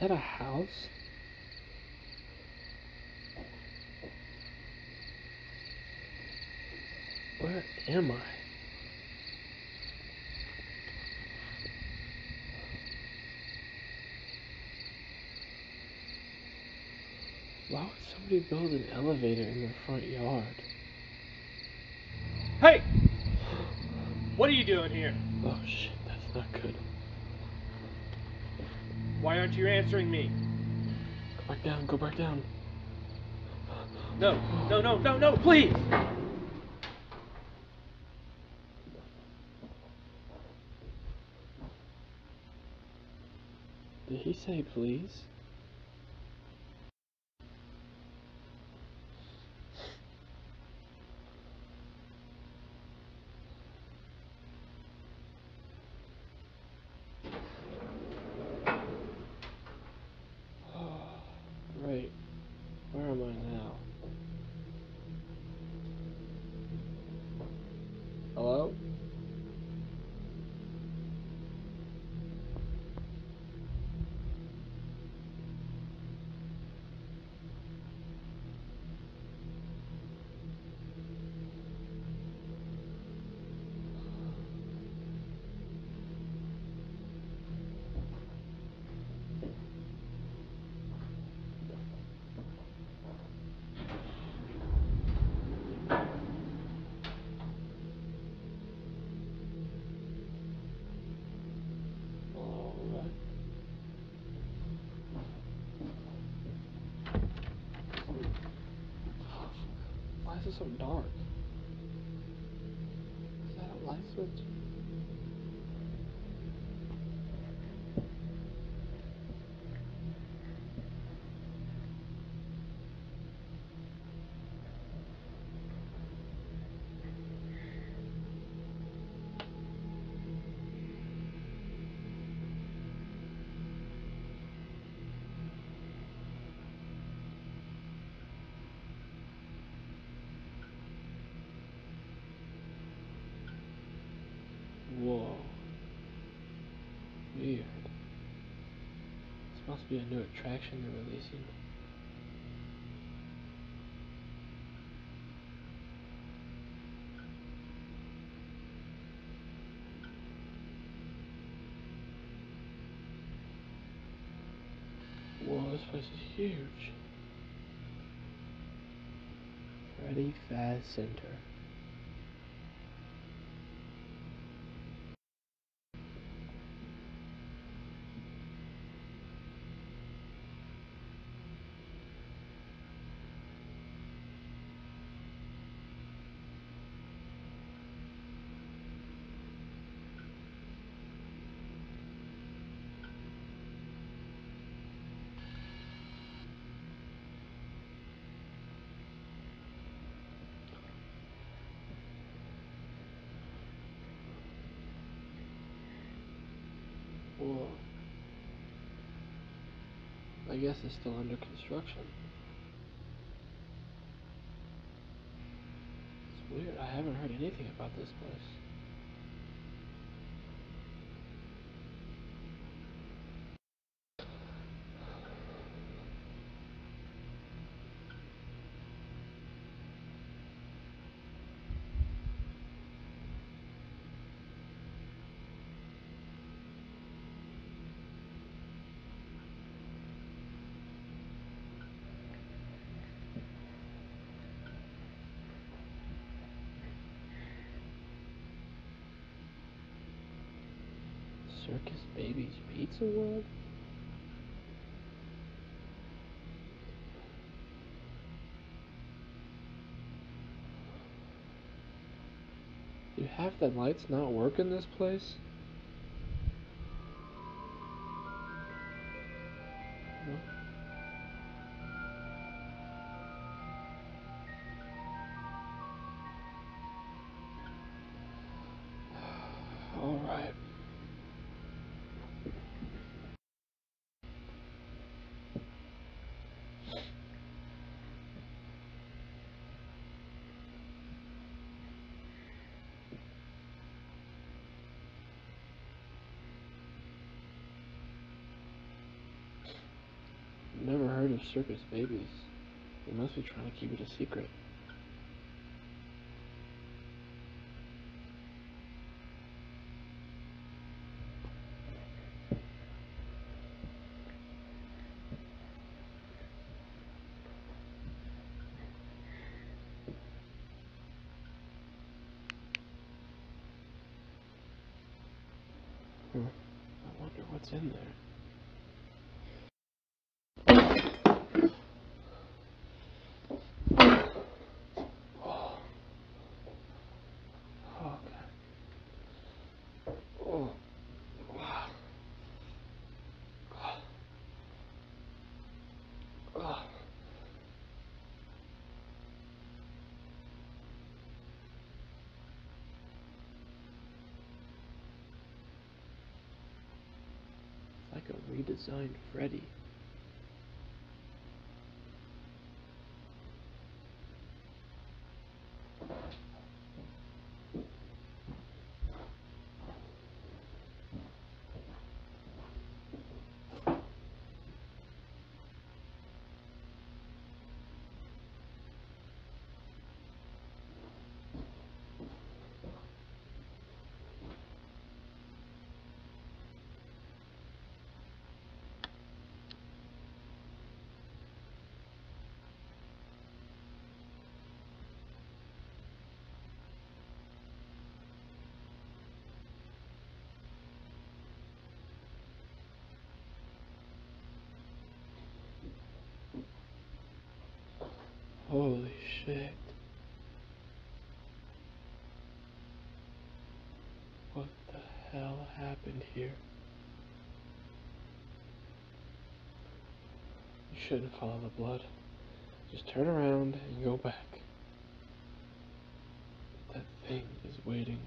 that a house? Where am I? Why would somebody build an elevator in their front yard? Hey! What are you doing here? Oh shit, that's not good. Why aren't you answering me? Go back down, go back down. No, no, no, no, no, please! Did he say please? So dark? Is that a light switch? Must be a new attraction they're releasing. Whoa, this place is huge. Freddy Faz Center. I guess it's still under construction. It's weird. I haven't heard anything about this place. Circus Baby's Pizza World? Do half the lights not work in this place? Never heard of circus baby's. They must be trying to keep it a secret. Hmm. I wonder what's in there. Oh. Okay. Oh. Wow. Oh. It's like a redesigned Freddy. Holy shit. What the hell happened here? You shouldn't follow the blood. Just turn around and go back. That thing is waiting.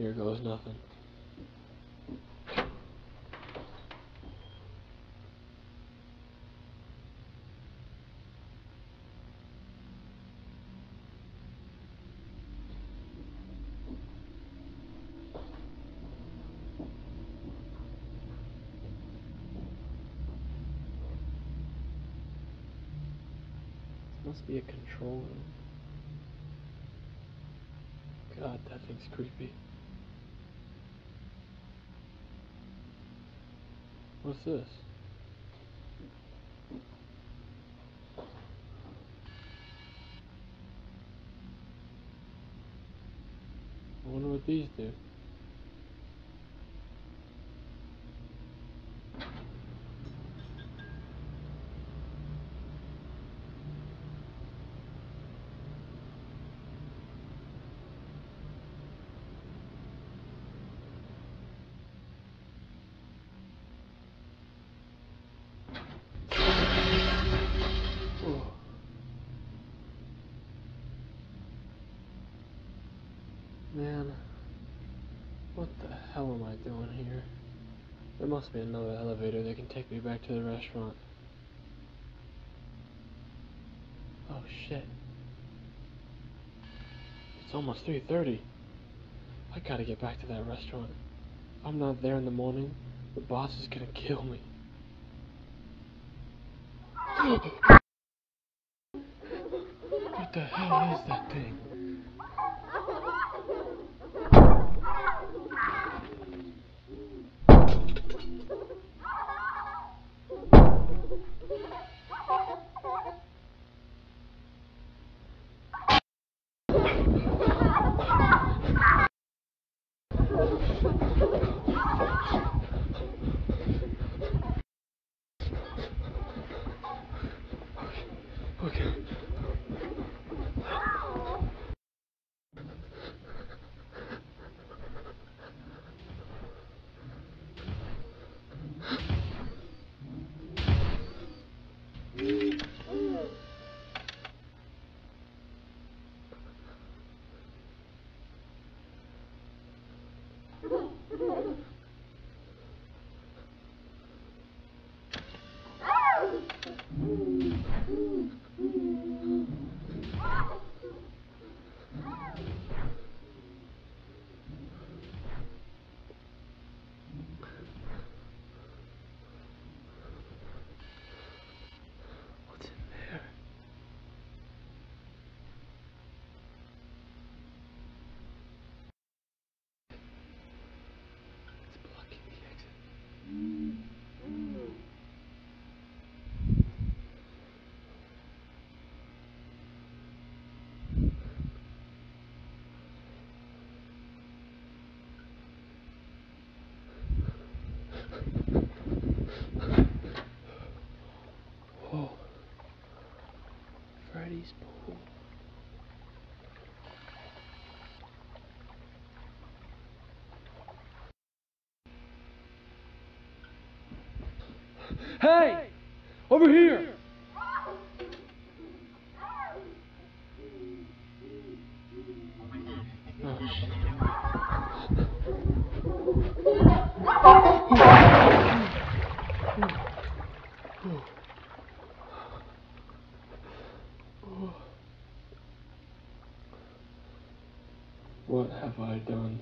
Here goes nothing. Must be a control room. God, that thing's creepy. What's this? I wonder what these do. Oh. Man, what the am I doing here? There must be another elevator that can take me back to the restaurant. Oh shit. It's almost 3.30. I gotta get back to that restaurant. If I'm not there in the morning, the boss is gonna kill me. what the hell is that thing? Freddy's pool. Hey! Over here! What have I done?